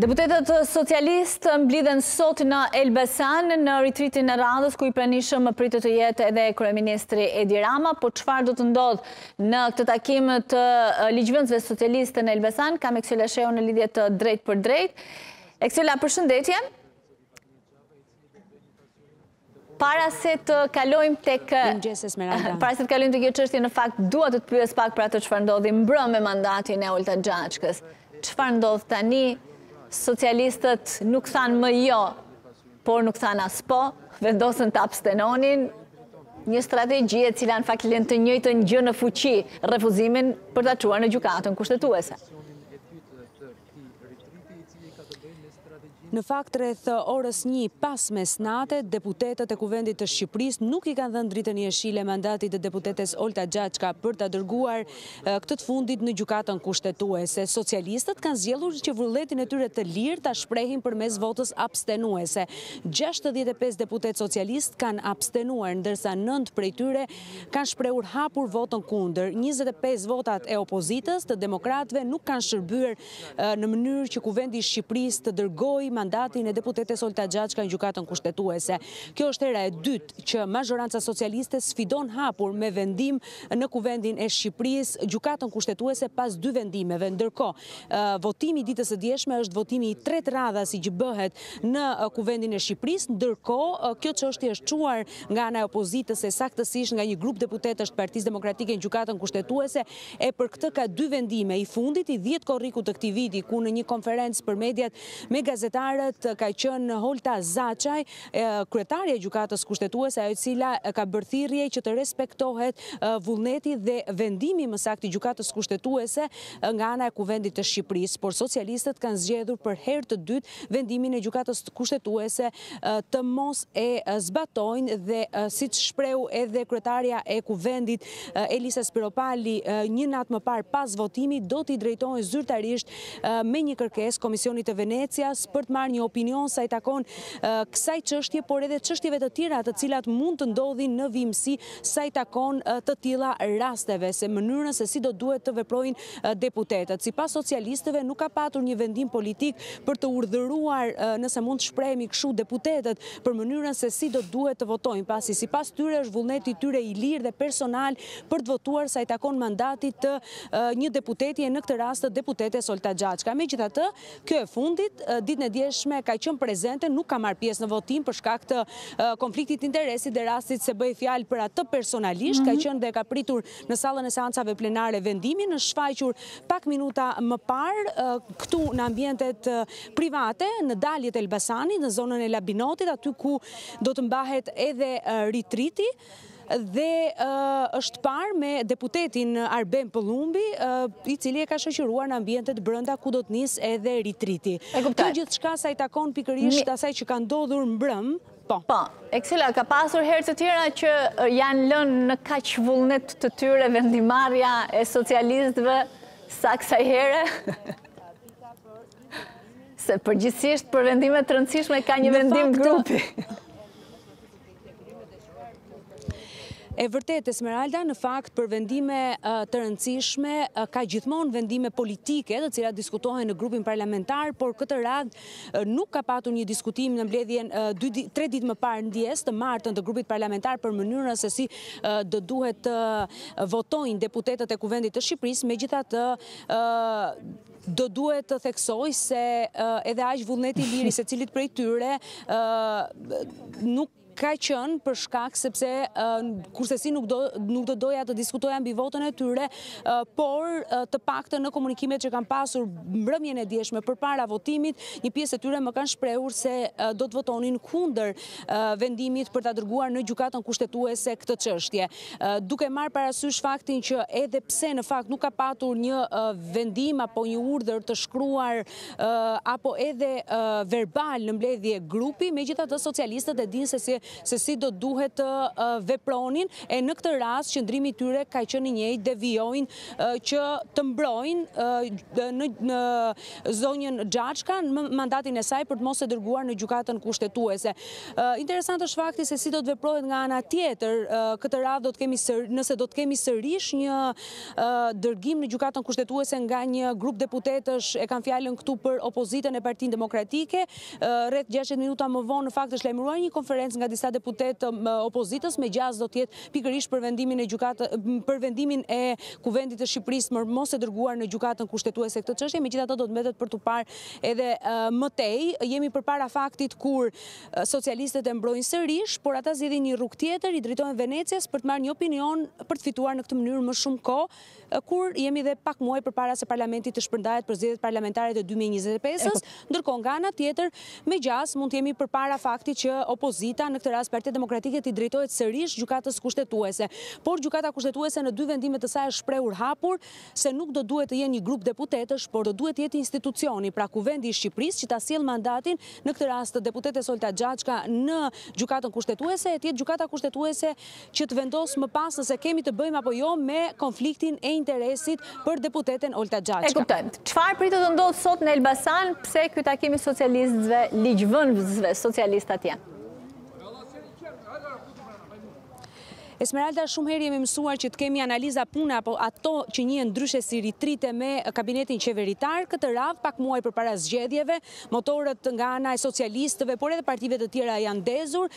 Deputetët socialistë mblidhen sot në Elbasan në retreatin e radhës ku i pranishëm pritet të jetë edhe Kryeministri Edi Rama, po çfarë do të ndodhë në këtë takim të ligjvënësve socialistë në Elbasan, kam Eksela Shehun në lidhje të drejtpërdrejtë. Eksela, përshëndetje. Para se të kalojmë tek para se të kalojmë tek kjo çështje në fakt dua të të pyes pak për atë çfarë ndodhi mbrëmë me mandatin e Olta Xhaçkës. Çfarë ndodh tani? Socialistët nuk thanë më jo, por nuk thanë as po, vendosën të abstenonin, një strategji e cila në fakt lë të njëjtën gjë në fuqi, refuzimin për ta çuar në gjykatën kushtetuese. Në fakt, rreth orës një pas mesnate, deputetët e kuvendit të Shqipërisë nuk i kanë dhënë dritën jeshile mandatit të deputetes Olta Xhaçka për ta dërguar këtë të fundit në gjykatën kushtetuese. Socialistët kanë zgjedhur që vullnetin e tyre të lirë ta shprehin përmes votës abstenuese. 65 deputetë socialistë kanë abstenuar, ndërsa nëntë prej tyre kanë shprehur hapur votën kundër. Njëzet e pesë votat e opozitës, të demokratëve, nuk kanë shërbyer në mënyrë që Kuvendi i Shqipërisë të dërgojë mandatin e deputetes Olta Xhaçka në Gjykatën Kushtetuese. Kjo është hera e dytë që mazhoranca socialiste sfidon hapur me vendim në Kuvendin e Shqipërisë Gjykatën Kushtetuese pas dy vendimeve. Ndërkohë, Votimi i ditës së djeshme është votimi i tretë radhazi që bëhet në Kuvendin e Shqipërisë, ndërkohë kjo çështje është çuar nga ana e opozitës e saktësisht nga një grup deputetësh të Partisë Demokratike në Gjykatën Kushtetuese e për këtë ka dy vendime. I fundit i 10 korrikut të këtij viti ku në një konferencë për mediat me gazetarët ka qenë Holta Zaçaj Kryetarja e Gjykatës Kushtetuese, ajo e cila ka bërë thirrje që të respektohet vullneti dhe vendimi më saktë i Gjykatës Kushtetuese nga ana e Kuvendit të Shqipërisë, por socialistët kanë zgjedhur për herë të dytë vendimin e Gjykatës Kushtetuese të mos e zbatojnë dhe siç u shpreh edhe kryetarja e Kuvendit, Elisa Spiropali, një natë më parë pas votimit do t'i drejtohen zyrtarisht me një kërkesë Komisionit të Venecias për të marrë një opinion sa i takon kësaj çështjeje, por edhe çështjeve të tjera të cilat mund të ndodhin në vijimësi sa i takon të tilla rasteve, se mënyrën se si do duhet të veprojnë deputetët. Sipas socialistëve nuk ka patur një vendim politik për të urdhëruar nëse mund të shprehemi kështu deputetët për mënyrën se si do duhet të votojnë, pasi sipas tyre është vullneti i tyre i lirë dhe personal për të votuar sa i takon mandatit të një deputeti e në këtë rast të deputetes Olta Xhaçka. Megjithatë, Kjo e fundit, ditën e djeshme ka qenë prezente, nuk ka marrë pjesë në votim për shkak të konfliktit të interesit dhe rastit se bëhej fjalë për atë personalisht, ka mhm. qenë dhe ka pritur në sallën e seancave plenare vendimin, u shfaq pak minuta më parë, këtu në ambientet private, në dalje të Elbasanit, në zonën e Labinotit, aty ku do të mbahet edhe ritriti, dhe është parë me deputetin Arben Pëllumbi, i cili e ka shoqëruar në ambientet brenda ku do të nisë edhe ritriti. E kuptaj. Gjithçka sa i takon pikërisht asaj që ka ndodhur mbrëm, po. Po, Eksila ka pasur herë të tjera që janë lënë në kaq vullnet të tyre vendimmarrja e socialistëve sa kësaj here? Se përgjithësisht për vendime të rëndësishme ka një vendim grupi. E vërtetë, Esmeralda, në fakt për vendime të rëndësishme, ka gjithmonë vendime politike të cilat diskutohen në grupin parlamentar, por këtë radhë nuk ka patur një diskutim në mbledhjen tre ditë më parë ndjesë të martën të grupit parlamentar për mënyrën se si do duhet të votojnë deputetët e kuvendit të Shqipërisë, megjithatë Do duhet të theksoj se edhe aq vullnet i lirë i secilit prej tyre nuk ka qenë për shkak sepse kursesi nuk do doja të diskutoja mbi votën e tyre, por të paktën në komunikimet që kam pasur mbrëmjen e djeshme përpara votimit, një pjesë e tyre më kanë shprehur se do të votonin kundër vendimit për ta dërguar në gjykatën kushtetuese këtë çështje. Duke marrë parasysh faktin që edhe pse në fakt nuk ka patur një vendim apo një urdhër të shkruar apo edhe verbal në mbledhje grupi, megjithatë socialistët e dinë se si, se si do duhet të vepronin e në këtë rast qëndrimi i tyre ka qenë i njëjtë dhe vijojnë që të mbrojnë në, në zonjën Xhaçka në mandatin e saj për të mos e dërguar në gjykatën kushtetuese. Interesant është fakti se si do të veprohet nga ana tjetër, këtë radhë do të kemi nëse do të kemi sërish një dërgim në gjykatën kushtetuese nga një grup deputetësh e kam fjalën këtu për opozitën e Partinë Demokratike, rreth 60 minuta më vonë në fakt është lajmëruar një konferencë nga disa deputetë të opozitës me gjasa do të jetë pikërisht për vendimin e gjykatë, për vendimin e Kuvendit të Shqipërisë për mos e dërguar në gjykatën kushtetuese këtë çështje, megjithatë do të mbetet për t'u parë edhe më tej. Jemi përpara faktit kur socialistët e mbrojnë sërish, por ata zgjedhin një rrugë tjetër, i drejtohen Venecias për të marrë një opinion për të fituar në këtë mënyrë më shumë kohë. kur jemi dhe pak muaj përpara se parlamenti të shpërndahet për zgjedhjet parlamentare të 2025-ës, ndërkohë nga ana tjetër, me gjasë mund të jemi përpara faktit që opozita në këtë rast partia demokratike t'i drejtohet sërish gjykatës kushtetuese. Por gjykata kushtetuese në dy vendime të saj është shprehur hapur se nuk do duhet të jenë një grup deputetësh, por do duhet të jetë institucioni, pra kuvendi i Shqipërisë që ta sjellë mandatin në këtë rast të deputetes Olta Xhaçka në gjykatën kushtetuese e të jetë gjykata kushtetuese që të vendosë më pas nëse kemi të bëjmë apo jo me konfliktin e interesit për deputeten Olta Xhaçka. E kuptojmë. Çfarë pritet të ndodhë sot në Elbasan, pse ky takim i socialistëve, ligjvënësve socialistë atje? Esmeralda, shumë herë jemi mësuar që të kemi analiza pune apo ato që njihen ndryshe si ritrite me kabinetin qeveritar, këtë radhë pak muaj përpara zgjedhjeve, motorët nga ana e socialistëve, por edhe partive të tjera janë ndezur,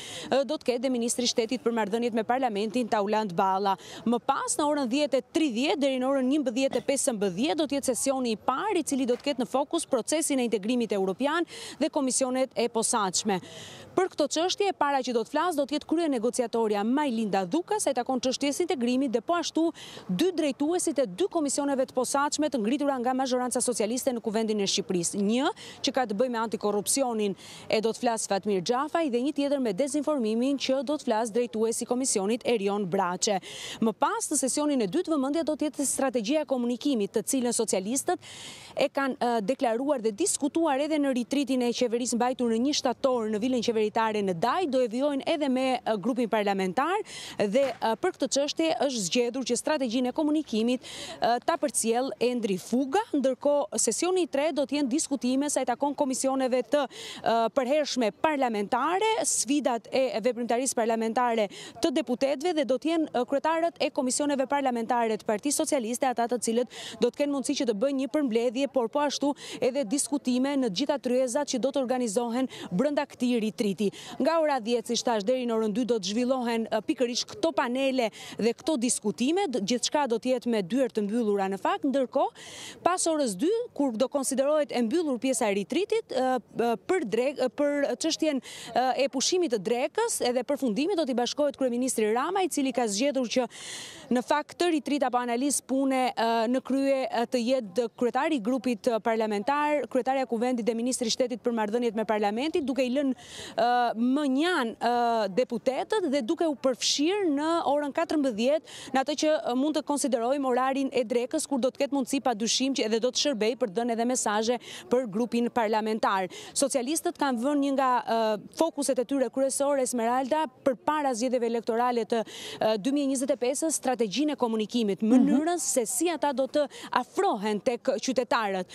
do të ketë dhe Ministri i Shtetit për Marrëdhëniet me Parlamentin, Taulant Balla. Më pas, në orën 10.30 deri në orën 11.15 do të jetë sesioni i parë, i cili do të ketë në fokus procesin e integrimit Europian dhe komisionet e posaçme. Për këto çështje, e para që do të flasë do të jetë kryenegociatorja Majlinda Dhuka, sa i takon çështjes së integrimit dhe po ashtu dy drejtuesit e dy komisioneve të posaçme të ngritura nga mazhoranca socialiste në kuvendin e Shqipërisë. Një që ka të bëjë me antikorrupsionin E do të flasë Fatmir Xhafaj dhe një tjetër me dezinformimin që do të flasë drejtuesi i komisionit Erion Braçe. Më pas në sesionin e dytë vëmendja do të jetë te strategjia e komunikimit të cilën socialistët e kanë deklaruar dhe diskutuar edhe në ritritin e qeverisë mbajtur në një shtator në vilën qeveritare në Dajt do e vijojnë edhe me grupin parlamentar dhe për këtë çështje është zgjedhur që strategjinë e komunikimit ta përcjellë Endri Fuga, ndërkohë sesioni i tretë do të jenë diskutime sa i takon komisioneve të përhershme parlamentare, sfidat e veprimtarisë parlamentare të deputetëve dhe do të jenë kryetarët e komisioneve parlamentare të Partisë Socialiste ata të cilët do të kenë mundësi që të bëjnë një përmbledhje, por po ashtu edhe diskutime në të gjitha tryezat që do të organizohen brenda këtij ritriti. Nga ora dhjetë, siç thashë, deri në orën dy do të zhvillohen pikërisht këto panele Dhe këto diskutime, gjithçka do të jetë me dyer të mbyllura në fakt, ndërkohë pas orës 2, kur do konsiderohet e mbyllur pjesa e ritritit, për çështjen e pushimit të drekës, edhe përfundimit do t'i bashkohet kryeministri Rama, i cili ka zgjedhur që në fakt këtë ritrit apo analizë pune në krye të jetë kryetari i grupit parlamentar, kryetarja e Kuvendit dhe ministri i Shtetit për marrëdhëniet me Parlamentin, duke i lënë mënjanë deputetët dhe duke u përfshirë në orën 14 në atë që mund të konsiderojmë orarin e drekës, kur do të ketë mundësi pa dyshim që edhe do të shërbejë për të dhënë edhe mesazhe për grupin parlamentar. Socialistët kanë vënë një nga fokuset e tyre kryesore, Esmeralda, përpara zgjedhjeve elektorale të 2025-ës, strategjinë e komunikimit, mhm. mënyrën se si ata do të afrohen tek qytetarët.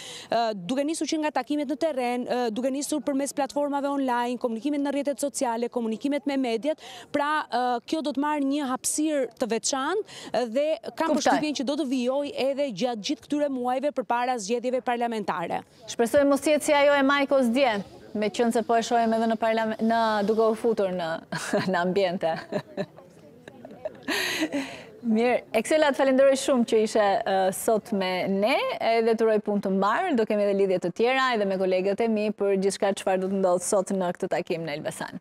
duke nisur që nga takimet në terren, duke nisur përmes platformave online, komunikimet në rjetet sociale, komunikimet me mediat, pra kjo do të marrë një hapësirë të veçantë dhe kam përshtypjen që do të vijojë edhe gjatë gjithë këtyre muajve përpara zgjedhjeve parlamentare. Shpresoj mos jetë si ajo e Majkos, dje, meqenëse po e shohim edhe në duke u futur në ambiente. Mirë, Eksela të falënderoj shumë që ishe sot me ne, edhe të uroj punë të mbarë, do kemi edhe lidhje të tjera, edhe me kolegët e mi për gjithçka çfarë do të ndodhë sot në këtë takim në Elbasan.